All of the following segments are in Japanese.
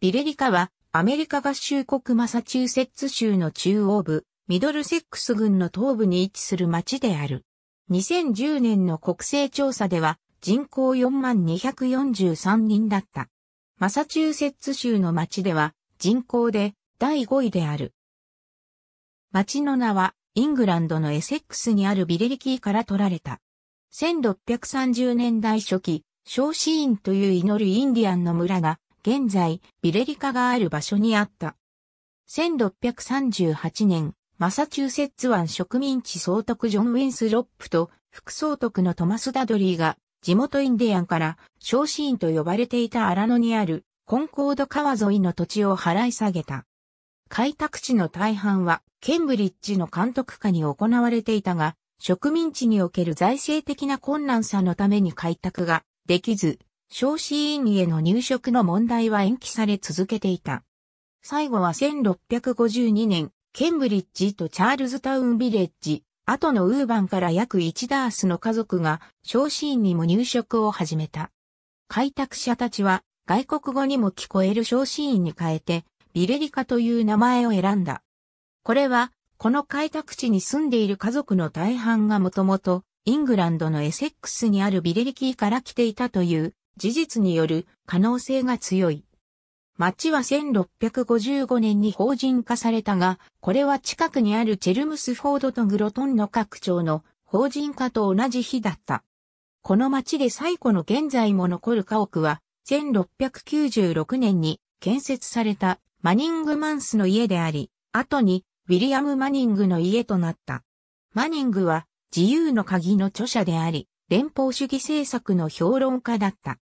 ビレリカはアメリカ合衆国マサチューセッツ州の中央部、ミドルセックス郡の東部に位置する町である。2010年の国勢調査では人口4万243人だった。マサチューセッツ州の町では人口で第5位である。町の名はイングランドのエセックスにあるビレリキーから取られた。1630年代初期、ショーシーンという祈るインディアンの村が現在、ビレリカがある場所にあった。1638年、マサチューセッツ湾植民地総督ジョン・ウィンスロップと副総督のトマス・ダドリーが地元インディアンから小シーンと呼ばれていた荒野にあるコンコード川沿いの土地を払い下げた。開拓地の大半はケンブリッジの監督下に行われていたが、植民地における財政的な困難さのために開拓ができず、少子院への入植の問題は延期され続けていた。最後は1652年、ケンブリッジとチャールズタウンビレッジ、後のウーバンから約1ダースの家族が少子院にも入植を始めた。開拓者たちは外国語にも聞こえる少子院に変えて、ビレリカという名前を選んだ。これは、この開拓地に住んでいる家族の大半がもともと、イングランドのエセックスにあるビレリキーから来ていたという事実による可能性が強い。町は1655年に法人化されたが、これは近くにあるチェルムスフォードとグロトンの各町の法人化と同じ日だった。この町で最古の現在も残る家屋は、1696年に建設されたマニングマンスの家であり、後にウィリアム・マニングの家となった。マニングは自由の鍵の著者であり、連邦主義政策の評論家だった。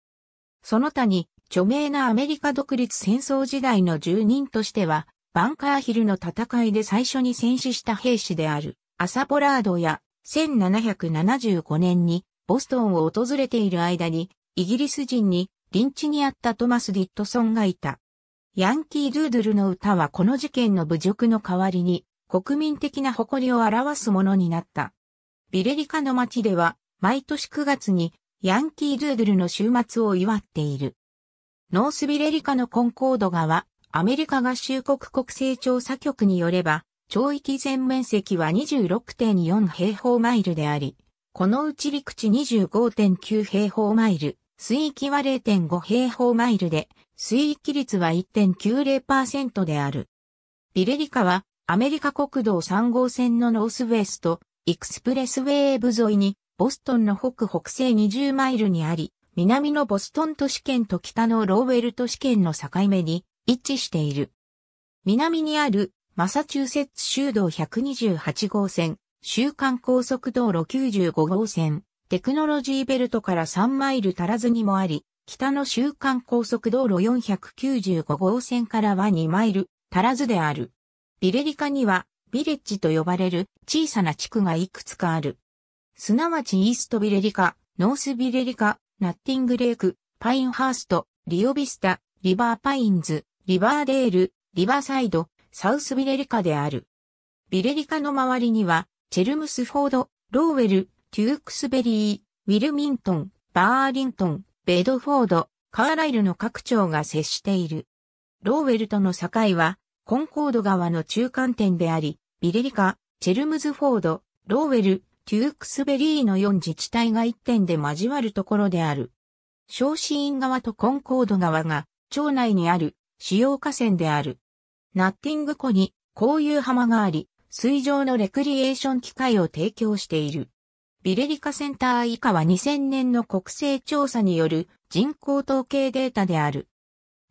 その他に、著名なアメリカ独立戦争時代の住人としては、バンカーヒルの戦いで最初に戦死した兵士である、アサポラードや、1775年にボストンを訪れている間に、イギリス人にリンチにあったトマス・ディットソンがいた。ヤンキー・ドゥードゥルの歌はこの事件の侮辱の代わりに、国民的な誇りを表すものになった。ビレリカの街では、毎年9月にヤンキードゥードルの週末を祝っている。ノースビレリカのコンコード川、アメリカ合衆国国勢調査局によれば、町域全面積は26.4平方マイルであり、このうち陸地25.9平方マイル、水域は0.5平方マイルで、水域率は1.90%である。ビレリカはアメリカ国道3号線のノースウェスト、エクスプレスウェイ沿いにボストンの北北西20マイルにあり、南のボストン都市圏と北のローウェル都市圏の境目に位置している。南にあるマサチューセッツ州道128号線、州間高速道路95号線、テクノロジーベルトから3マイル足らずにもあり、北の州間高速道路495号線からは2マイル足らずである。ビレリカにはビレッジと呼ばれる小さな地区がいくつかある。すなわちイーストビレリカ、ノースビレリカ、ナッティングレイク、パインハースト、リオビスタ、リバーパインズ、リバーデール、リバーサイド、サウスビレリカである。ビレリカの周りには、チェルムスフォード、ローウェル、テュークスベリー、ウィルミントン、バーリントン、ベドフォード、カーライルの各町が接している。ローウェルとの境は、コンコード川の中間点であり、ビレリカ、チェルムズフォード、ローウェル、テュークスベリーの4自治体が一点で交わるところである。ショーシーン川とコンコード川が町内にある主要河川である。ナッティング湖に交友浜があり、水上のレクリエーション機会を提供している。ビレリカセンター以下は2000年の国勢調査による人口統計データである。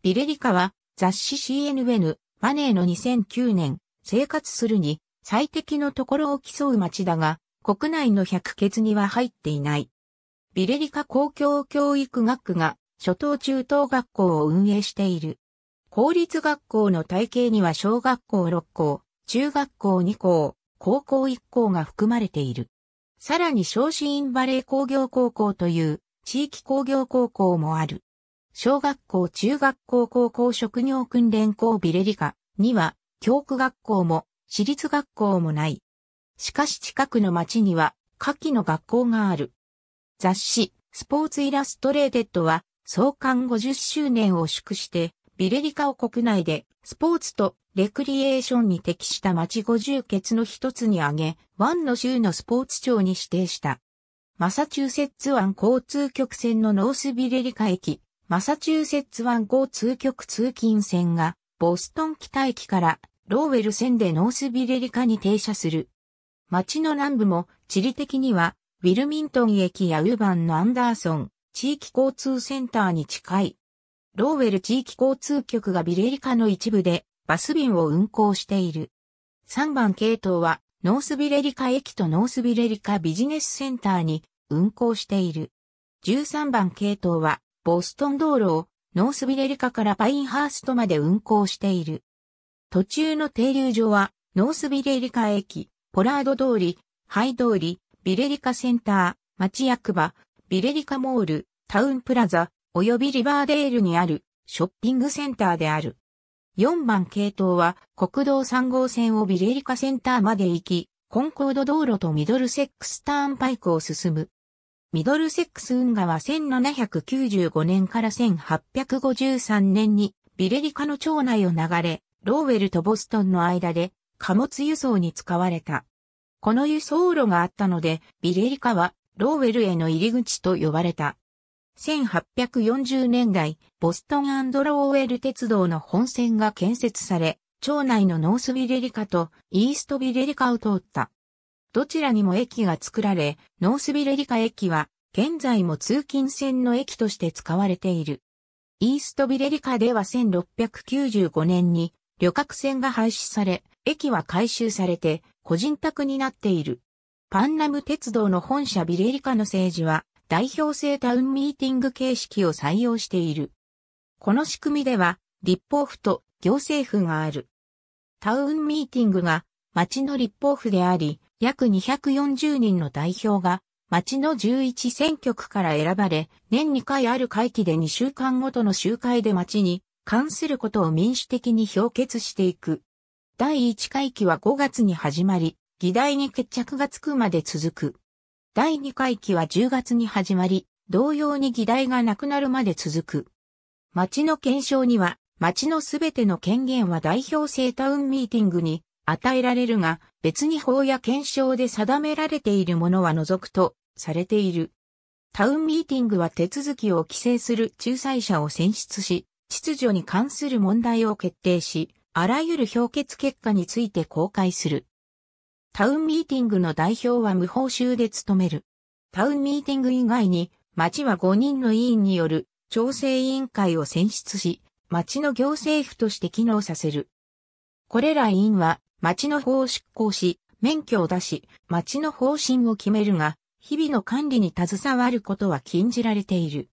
ビレリカは雑誌 CNN マネーの2009年生活するに最適のところを競う街だが、国内の百欠には入っていない。ビレリカ公共教育学区が初等中等学校を運営している。公立学校の体系には小学校6校、中学校2校、高校1校が含まれている。さらに小子院バレー工業高校という地域工業高校もある。小学校、中学校、高校職業訓練校ビレリカには教区学校も私立学校もない。しかし近くの町には、下記の学校がある。雑誌、スポーツイラストレーテッドは、創刊50周年を祝して、ビレリカを国内でスポーツとレクリエーションに適した町50欠の一つに挙げ、湾の州のスポーツ庁に指定した。マサチューセッツ湾交通局線のノースビレリカ駅、マサチューセッツ湾交通局通勤線が、ボストン北駅からローウェル線でノースビレリカに停車する。町の南部も地理的には、ウィルミントン駅やウーバンのアンダーソン、地域交通センターに近い。ローウェル地域交通局がビレリカの一部でバス便を運行している。3番系統はノースビレリカ駅とノースビレリカビジネスセンターに運行している。13番系統はボストン道路をノースビレリカからパインハーストまで運行している。途中の停留所はノースビレリカ駅、ポラード通り、ハイ通り、ビレリカセンター、町役場、ビレリカモール、タウンプラザ、及びリバーデールにあるショッピングセンターである。4番系統は国道3号線をビレリカセンターまで行き、コンコード道路とミドルセックスターンパイクを進む。ミドルセックス運河は1795年から1853年にビレリカの町内を流れ、ローウェルとボストンの間で貨物輸送に使われた。この輸送路があったので、ビレリカはローウェルへの入り口と呼ばれた。1840年代、ボストンローウェル鉄道の本線が建設され、町内のノースビレリカとイーストビレリカを通った。どちらにも駅が作られ、ノースビレリカ駅は現在も通勤線の駅として使われている。イーストビレリカでは1695年に旅客船が廃止され、駅は改修されて個人宅になっている。パンナム鉄道の本社ビレリカの政治は代表制タウンミーティング形式を採用している。この仕組みでは、立法府と行政府がある。タウンミーティングが町の立法府であり、約240人の代表が町の11選挙区から選ばれ、年2回ある会期で2週間ごとの集会で町に関することを民主的に評決していく。第1回期は5月に始まり、議題に決着がつくまで続く。第2回期は10月に始まり、同様に議題がなくなるまで続く。町の検証には、町のすべての権限は代表制タウンミーティングに与えられるが、別に法や検証で定められているものは除くとされている。タウンミーティングは手続きを規制する仲裁者を選出し、秩序に関する問題を決定し、あらゆる評決結果について公開する。タウンミーティングの代表は無報酬で務める。タウンミーティング以外に、町は5人の委員による調整委員会を選出し、町の行政府として機能させる。これら委員は、町の法を執行し、免許を出し、町の方針を決めるが、日々の管理に携わることは禁じられている。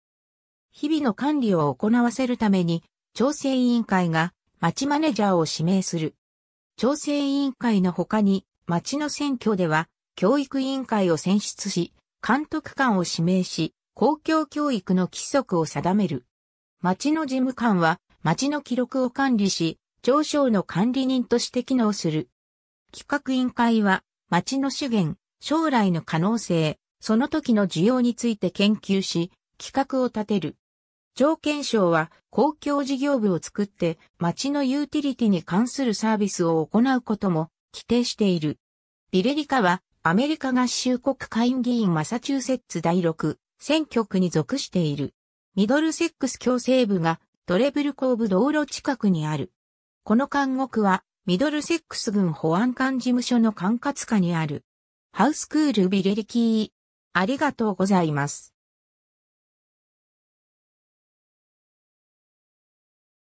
日々の管理を行わせるために、調整委員会が町マネージャーを指名する。調整委員会の他に、町の選挙では、教育委員会を選出し、監督官を指名し、公共教育の規則を定める。町の事務官は、町の記録を管理し、上昇の管理人として機能する。企画委員会は、町の資源、将来の可能性、その時の需要について研究し、企画を立てる。条件省は公共事業部を作って町のユーティリティに関するサービスを行うことも規定している。ビレリカはアメリカ合衆国下院議員マサチューセッツ第6選挙区に属している。ミドルセックス共生部がトレブルコーブ道路近くにある。この監獄はミドルセックス軍保安官事務所の管轄下にある。ハウスクールビレリキー。ありがとうございます。